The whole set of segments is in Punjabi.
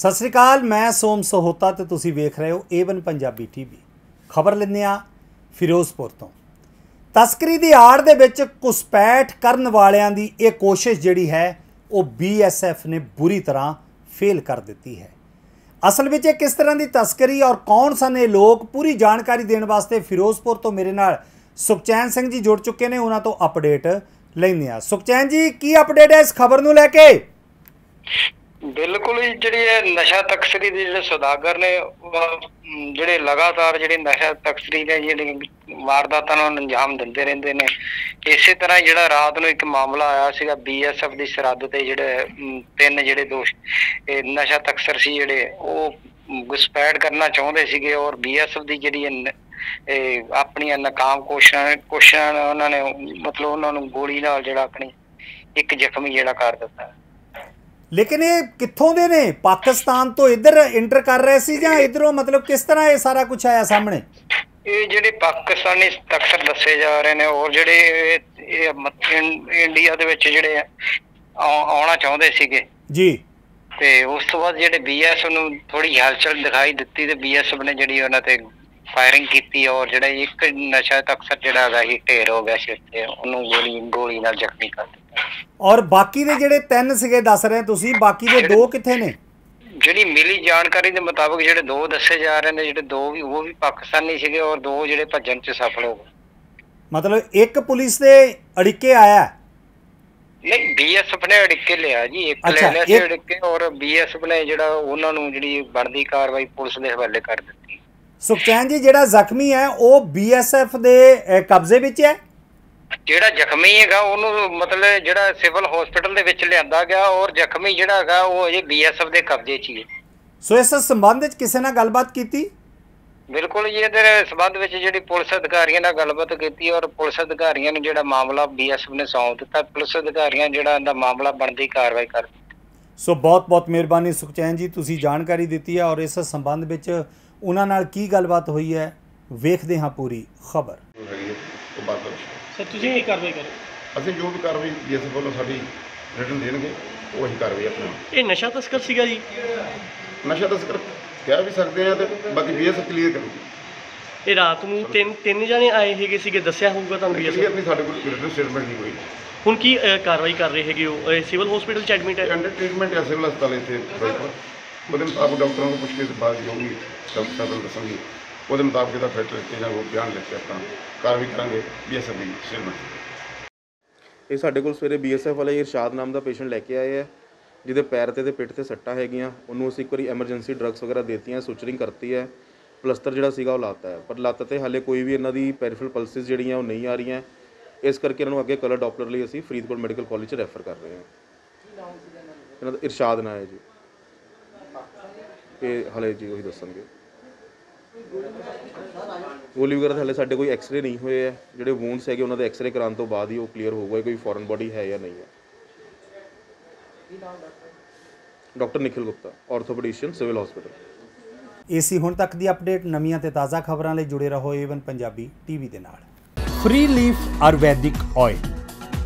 ਸਤਿ ਸ੍ਰੀ ਅਕਾਲ, ਮੈਂ ਸੋਮ ਸਹੋਤਾ ਤੇ ਤੁਸੀਂ ਵੇਖ ਰਹੇ ਹੋ ਏਵਨ ਪੰਜਾਬੀ ਟੀਵੀ ਖਬਰ ਲੈਂਦੇ ਆ ਫਿਰੋਜ਼ਪੁਰ ਤੋਂ। ਤਸਕਰੀ ਦੀ ਆੜ ਦੇ ਵਿੱਚ ਘੁਸਪੈਠ ਕਰਨ ਵਾਲਿਆਂ ਦੀ ਇਹ ਕੋਸ਼ਿਸ਼ ਜਿਹੜੀ ਹੈ, ਉਹ ਬੀਐਸਐਫ ਨੇ ਬੁਰੀ ਤਰ੍ਹਾਂ ਫੇਲ ਕਰ ਦਿੱਤੀ ਹੈ। ਅਸਲ ਵਿੱਚ ਇਹ ਕਿਸ ਤਰ੍ਹਾਂ ਦੀ ਤਸਕਰੀ ਔਰ ਕੌਣ ਸਨ ਇਹ ਲੋਕ, ਪੂਰੀ ਜਾਣਕਾਰੀ ਦੇਣ ਵਾਸਤੇ ਫਿਰੋਜ਼ਪੁਰ ਤੋਂ ਮੇਰੇ ਨਾਲ ਸੁਖਚੈਨ ਸਿੰਘ ਜੀ ਜੁੜ ਚੁੱਕੇ ਨੇ, ਉਹਨਾਂ ਤੋਂ ਅਪਡੇਟ ਲੈਂਦੇ ਆ ਸੁਖਚੈਨ ਜੀ, ਕੀ ਅਪਡੇਟ ਹੈ ਇਸ ਖਬਰ ਨੂੰ ਲੈ ਕੇ? ਬਿਲਕੁਲ ਹੀ ਜਿਹੜੀ ਇਹ ਨਸ਼ਾ ਤਕਸਰੀ ਦੇ ਜਿਹੜੇ ਸੌਦਾਗਰ ਨੇ ਜਿਹੜੇ ਲਗਾਤਾਰ ਜਿਹੜੇ ਨਸ਼ਾ ਤਕਸਰੀ ਦੇ ਜਿਹੜੇ ਵਾਰਦਾਤਾਂ ਨੂੰ ਅੰਜਾਮ ਦਿੰਦੇ ਰਹਿੰਦੇ ਨੇ। ਇਸੇ ਤਰ੍ਹਾਂ ਜਿਹੜਾ ਰਾਤ ਨੂੰ ਇੱਕ ਮਾਮਲਾ ਆਇਆ ਸੀਗਾ ਬੀਐਸਐਫ ਦੀ ਸਰਹੱਦ ਤੇ ਜਿਹੜੇ ਤਿੰਨ ਜਿਹੜੇ ਦੋਸ਼, ਇਹ ਨਸ਼ਾ ਤਕਸਰ ਸੀ ਜਿਹੜੇ, ਉਹ ਘੁਸਪੈਠ ਕਰਨਾ ਚਾਹੁੰਦੇ ਸੀਗੇ ਔਰ ਬੀਐਸਐਫ ਦੀ ਜਿਹੜੀ ਇਹ ਇਹ ਆਪਣੀਆਂ ਨਾਕਾਮ ਕੋਸ਼ਿਸ਼ਾਂ ਕੋਸ਼ਿਸ਼ਾਂ ਉਹਨਾਂ ਨੇ, ਮਤਲਬ ਉਹਨਾਂ ਨੂੰ ਗੋਲੀ ਨਾਲ ਜਿਹੜਾ ਆਪਣੀ ਇੱਕ ਜ਼ਖਮੀ ਜਿਹੜਾ ਕਰ ਦਿੱਤਾ। ਲੇਕਿਨ ਇਹ ਕਿੱਥੋਂ ਦੇ ਨੇ? ਪਾਕਿਸਤਾਨ ਤੋਂ ਇੱਧਰ ਇੰਟਰ ਕਰ ਰਹੇ ਸੀ ਜਾਂ ਇਧਰੋਂ ਮਤਲਬ ਕਿਸ ਤਰ੍ਹਾਂ ਇਹ ਸਾਰਾ ਕੁਝ ਆਇਆ ਸਾਹਮਣੇ? ਇਹ ਜਿਹੜੇ ਪਾਕਿਸਤਾਨੀ ਤਖਤ ਦੱਸੇ ਜਾ ਰਹੇ ਨੇ ਔਰ ਜਿਹੜੇ ਇਹ- ਇੰਡੀਆ ਦੇ ਵਿੱਚ ਜਿਹੜੇ ਆਉ- ਆਉਣਾ ਚਾਹੁੰਦੇ ਸੀਗੇ। ਜੀ। ਤੇ ਉਸ ਤੋਂ ਬਾਅਦ ਜਿਹੜੇ ਬੀਐਸ ਨੂੰ ਥੋੜੀ ਹਲਚਲ ਦਿਖਾਈ ਦਿੱਤੀ ਤੇ ਬੀਐਸਐਫ ਨੇ ਜਿਹੜੀ ਉਹਨਾਂ ਤੇ ਫਾਇਰਿੰਗ ਕੀਤੀ ਔਰ ਜਿਹੜਾ ਇੱਕ ਨਸ਼ਾ ਤਕਸਰ ਜਿਹੜਾ ਹੈਗਾ ਸੀ ਢੇਰ ਹੋ ਗਿਆ ਸੀ ਉੱਥੇ ਉਹਨੂੰ ਗੋਲੀ ਗੋਲੀ ਨਾਲ ਜ਼ਖਮੀ ਕਰ ਦਿੱਤਾ। ਔਰ ਬਾਕੀ ਦੇ ਜਿਹੜੇ ਤਿੰਨ ਸੀਗੇ ਦੱਸ ਰਹੇ ਤੁਸੀਂ ਬਾਕੀ ਦੇ ਦੋ ਕਿੱਥੇ ਨੇ? ਜਿਹੜੀ ਮਿਲੀ ਜਾਣਕਾਰੀ ਦੇ ਮੁਤਾਬਕ ਜਿਹੜੇ ਦੋ ਦੱਸੇ ਜਾ ਰਹੇ ਨੇ ਜਿਹੜੇ ਦੋ ਵੀ ਉਹ ਵੀ ਪਾਕਿਸਤਾਨੀ ਸੀਗੇ ਔਰ ਦੋ ਜਿਹੜੇ ਭੱਜਣ 'ਚ ਸਫਲ ਹੋ ਗਏ। ਮਤਲਬ ਇੱਕ ਪੁਲਿਸ ਦੇ ਅੜਿੱਕੇ ਆਇਆ ਨਹੀਂ ਬੀਐਸਐਫ ਨੇ ਅੜਿੱਕੇ ਲਿਆ ਜੀ ਇੱਕ ਲੈ ਲਿਆ ਸੀ ਅੜਿੱਕੇ ਔਰ ਬੀਐਸਐਫ ਨੇ ਜਿਹੜਾ ਉਹਨਾਂ ਨੂੰ ਜਿਹੜੀ ਬਣਦੀ ਕਾਰਵਾਈ ਪੁਲਿਸ ਦੇ ਹਵਾਲੇ ਕਰ ਦਿੱਤੀ। ਸੁਖਚੈਨ ਜੀ ਜਿਹੜਾ ਜ਼ਖਮੀ ਹੈ ਉਹ ਬੀਐਸਐਫ ਦੇ ਕਬਜ਼ੇ ਵਿੱਚ ਹੈ? ਜਿਹੜਾ ਜ਼ਖਮੀ ਹੈਗਾ ਉਹਨੂੰ ਮਤਲਬ ਜਿਹੜਾ ਸਿਵਲ ਹਸਪੀਟਲ ਦੇ ਵਿੱਚ ਲਿਆਂਦਾ ਗਿਆ ਔਰ ਜ਼ਖਮੀ ਜਿਹੜਾ ਹੈਗਾ ਉਹ ਅਜੇ ਬੀਐਸਐਫ ਦੇ ਕਬਜ਼ੇ 'ਚ ਹੀ ਹੈ। ਸੋ ਇਸ ਸੰਬੰਧ ਵਿੱਚ ਕਿਸੇ ਨਾਲ ਗੱਲਬਾਤ ਕੀਤੀ? ਬਿਲਕੁਲ ਜੀ ਇਹਦੇ ਸਬੰਧ ਵਿੱਚ ਜਿਹੜੀ ਪੁਲਿਸ ਅਧਿਕਾਰੀਆਂ ਨਾਲ ਗੱਲਬਾਤ ਕੀਤੀ ਔਰ ਪੁਲਿਸ ਅਧਿਕਾਰੀਆਂ ਨੂੰ ਜਿਹੜਾ ਮਾਮਲਾ ਬੀਐਸਐਫ ਨੇ ਸੌਂਪ ਦਿੱਤਾ ਪੁਲਿਸ ਅਧਿਕਾਰੀਆਂ ਜਿਹੜਾ ਇਹਦਾ ਮਾਮਲਾ ਬਣਦੀ ਕਾਰਵਾਈ ਕਰ ਸੋ ਬਹੁਤ ਬਹੁਤ ਮਿਹਰਬਾਨੀ ਸੁਖਚੈਨ ਜੀ ਤੁਸੀਂ ਜਾਣਕਾਰੀ ਦਿੱਤੀ ਹੈ ਔਰ ਇਸ ਸੰਬੰਧ ਵਿੱਚ ਉਹਨਾਂ ਨਾਲ ਕੀ ਗੱਲਬਾਤ ਹੋਈ ਹੈ ਵੇਖਦੇ ਹਾਂ ਪੂਰੀ ਖਬਰ। ਉਹ ਬਾਤ। ਸਰ ਤੁਸੀਂ ਕੀ ਕਾਰਵਾਈ ਕਰੋ ਅਸੀਂ ਜੋ ਵੀ ਕਾਰਵਾਈ ਜਿਸ ਵੱਲੋਂ ਸਾਡੀ ਰਿਟਰਨ ਦੇਣਗੇ ਉਹ ਅਸੀਂ ਕਾਰਵਾਈ ਆਪਣਾ ਇਹ ਨਸ਼ਾ ਤਸਕਰ ਸੀਗਾ ਜੀ? ਨਸ਼ਾ ਤਸਕਰ ਕਹਿ ਵੀ ਸਕਦੇ ਆ ਤੇ ਬਾਕੀ ਬੀਐਸ ਕਲੀਅਰ ਕਰੂਗੀ। ਇਹ ਰਾਤ ਨੂੰ ਤਿੰਨ ਤਿੰਨ ਜਣੇ ਆਏ ਹੈਗੇ ਸੀਗੇ ਦੱਸਿਆ ਹੋਊਗਾ ਤੁਹਾਨੂੰ ਵੀ ਕਲੀਅਰ ਨਹੀਂ ਸਾਡੇ ਕੋਲ ਰਿਟਰਨ ਸਟੇਟਮੈਂਟ ਨਹੀਂ ਹੋਈ। ਹੁਣ ਕੀ ਅ, ਕਾਰਵਾਈ ਕਰ ਰਹੇ ਹੈਗੇ ਹੋ? ਅ, ਸਿਵਲ ਹਸਪੀਟਲ ਚ ਐਡਮਿਟ ਹੈ? ਅੰਡਰ ਟ੍ਰੀਟਮੈਂਟ ਹੈ ਸਿਵਲ ਹਸਪਤਾਲ ਇੱਥੇ ਫਿਰੋਜ਼ਪੁਰ ਉਹਦੇ ਮੁਤਾਬਕ ਡਾਕਟਰਾਂ ਨੂੰ ਪੁੱਛ ਕੇ ਬਾਅਦ ਜੋ ਵੀ ਡਾਕਟਰ ਸਾਹਿਬ ਨੂੰ ਦੱਸਣਗੇ, ਉਹਦੇ ਮੁਤਾਬਕ ਇਹਦਾ ਫਿੱਟ ਲਿਖ ਕੇ ਜਾਂ ਉਹ ਬਿਆਨ ਲਿਖ ਕੇ ਆਪਣਾ ਕਾਰਵਾਈ ਕਰਾਂਗੇ ਬੀਐਸ ਦੀ ਸਟੇਟਮੈਂਟ ਇਹ ਸਾਡੇ ਕੋਲ ਸਵੇਰੇ ਬੀਐਸਐਫ ਵਾਲੇ ਇਰਸ਼ਾਦ ਨਾਮ ਦਾ ਪੇਸ਼ੈਂਟ ਲੈ ਕੇ ਆਏ ਹੈ ਜਿਹਦੇ ਪੈਰ ਤੇ ਤੇ ਪਿੱਠ ਤੇ ਸੱਟਾਂ ਹੈਗੀਆਂ, ਉਹਨੂੰ ਅਸੀਂ ਇੱਕ ਵਾਰੀ ਐਮਰਜੈਂਸੀ ਡਰੱਗਸ ਵਗੈਰਾ ਦੇਤੀਆਂ ਸੁਚਰਿੰਗ ਕਰਤੀ ਹੈ, ਪਲਸਤਰ ਜਿਹੜਾ ਸੀਗਾ ਉਹ ਲਾਤਾ ਹੈ, ਪਰ ਲੱਤ ਤੇ ਹਾਲੇ ਕੋਈ ਵੀ ਇਹਨਾਂ ਦੀ ਪੈਰੀਫਲ ਪਲਸਿਸ ਜਿਹੜੀਆਂ ਉਹ ਨਹੀਂ ਆ ਰਹੀਆਂ, ਇਸ ਕਰਕੇ ਇਹਨਾਂ ਨੂੰ ਅੱਗੇ ਕਲਰ ਡਾਪਲਰ ਲਈ ਅਸੀਂ ਫਰੀਦਕੋਟ ਮੈਡੀਕਲ ਕਾਲਜ 'ਚ ਰੈਫਰ ਕਰ ਰਹੇ ਹਾਂ। ਇਹਨਾਂ ਦਾ ਇਰਸ਼ਾਦ ਨਾਂ ਹੈ ਜੀ। ਇਹ ਹਲੇ ਜੀ ਉਹੀ ਦੱਸਣਗੇ। ਗੋਲੀ ਵਗੈਰਾ ਤਾਂ ਹਲੇ ਸਾਡੇ ਕੋਈ ਐਕਸ-ਰੇ ਨਹੀਂ ਹੋਏ ਹੈ ਜਿਹੜੇ ਵੂਨਸ ਹੈਗੇ ਉਹਨਾਂ ਦੇ ਐਕਸ-ਰੇ ਕਰਾਉਣ ਤੋਂ ਬਾਅਦ ਹੀ ਉਹ ਕਲੀਅਰ ਹੋਊਗਾ ਕੋਈ ਫੋਰਨ ਬੋਡੀ ਹੈ ਜਾਂ ਨਹੀਂ ਹੈ। Doctor Nikhil Gupta orthopaedician civil hospital AC ਹੁਣ ਤੱਕ ਦੀ ਅਪਡੇਟ ਨਵੀਆਂ ਤੇ ਤਾਜ਼ਾ ਖਬਰਾਂ ਲਈ ਜੁੜੇ ਰਹੋ ਏਵਨ ਪੰਜਾਬੀ ਟੀਵੀ ਦੇ ਨਾਲ। ਫ੍ਰੀ ਲੀਫ ਆਯੁਰਵੈਦਿਕ ਆਇਲ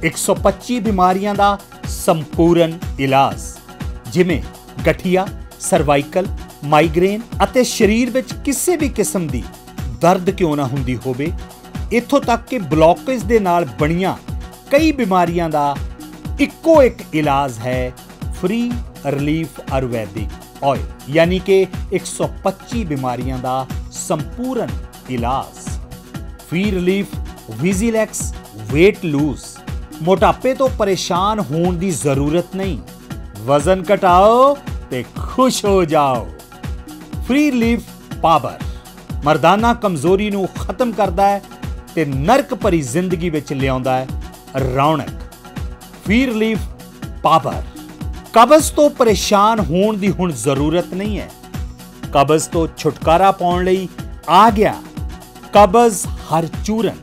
125 ਬਿਮਾਰੀਆਂ ਦਾ ਸੰਪੂਰਨ ਇਲਾਜ ਜਿਵੇਂ ਗਠੀਆ ਸਰਵਾਈਕਲ ਮਾਈਗ੍ਰੇਨ ਅਤੇ ਸਰੀਰ ਵਿੱਚ ਕਿਸੇ ਵੀ ਕਿਸਮ ਦੀ ਦਰਦ ਕਿਉਂ ਨਾ ਹੁੰਦੀ ਹੋਵੇ, ਇੱਥੋਂ ਤੱਕ ਕਿ ਬਲੌਕੇਜ ਦੇ ਨਾਲ ਬਣੀਆਂ ਕਈ ਬਿਮਾਰੀਆਂ ਦਾ ਇੱਕੋ ਇੱਕ ਇਲਾਜ ਹੈ ਫ੍ਰੀ ਰਿਲੀਫ ਆਯੁਰਵੈਦਿਕ ਆਇਲ ਯਾਨੀ ਕਿ 125 ਬਿਮਾਰੀਆਂ ਦਾ ਸੰਪੂਰਨ ਇਲਾਜ। ਫ੍ਰੀ ਰਿਲੀਫ ਵਿਜ਼ੀਲੈਕਸ weight lose ਮੋਟਾਪੇ ਤੋਂ ਪਰੇਸ਼ਾਨ ਹੋਣ ਦੀ ਜ਼ਰੂਰਤ ਨਹੀਂ। ਵਜ਼ਨ ਘਟਾਓ ਤੇ ਖੁਸ਼ ਹੋ ਜਾਓ। Free relief power. ਮਰਦਾਨਾ ਕਮਜ਼ੋਰੀ ਨੂੰ ਖਤਮ ਕਰਦਾ ਹੈ ਤੇ ਨਰਕ ਭਰੀ ਜ਼ਿੰਦਗੀ ਵਿੱਚ ਲਿਆਉਂਦਾ ਹੈ ਰੌਣਕ। Free relief power. ਕਬਜ਼ ਤੋਂ ਪਰੇਸ਼ਾਨ ਹੋਣ ਦੀ ਹੁਣ ਜ਼ਰੂਰਤ ਨਹੀਂ ਹੈ। ਕਬਜ਼ ਤੋਂ ਛੁਟਕਾਰਾ ਪਾਉਣ ਲਈ ਆ ਗਿਆ। ਕਬਜ਼ ਹਰ ਚੂਰਨ।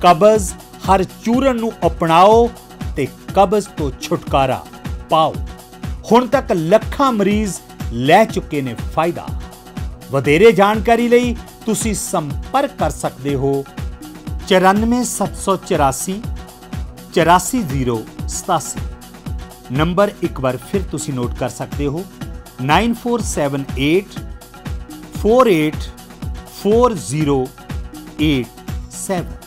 ਕਬਜ਼ ਹਰ ਚੂਰਨ ਨੂੰ ਅਪਣਾਓ ਤੇ ਕਬਜ਼ ਤੋਂ ਛੁਟਕਾਰਾ ਪਾਓ। ਹੁਣ ਤੱਕ ਲੱਖਾਂ ਮਰੀਜ਼ ਲੈ ਚੁੱਕੇ ਨੇ ਫਾਇਦਾ। ਵਧੇਰੇ ਜਾਣਕਾਰੀ ਲਈ ਤੁਸੀਂ ਸੰਪਰਕ ਕਰ ਸਕਦੇ ਹੋ 94784 84087 ਨੰਬਰ ਇੱਕ ਵਾਰ ਫਿਰ ਤੁਸੀਂ ਨੋਟ ਕਰ ਸਕਦੇ ਹੋ 9478 484087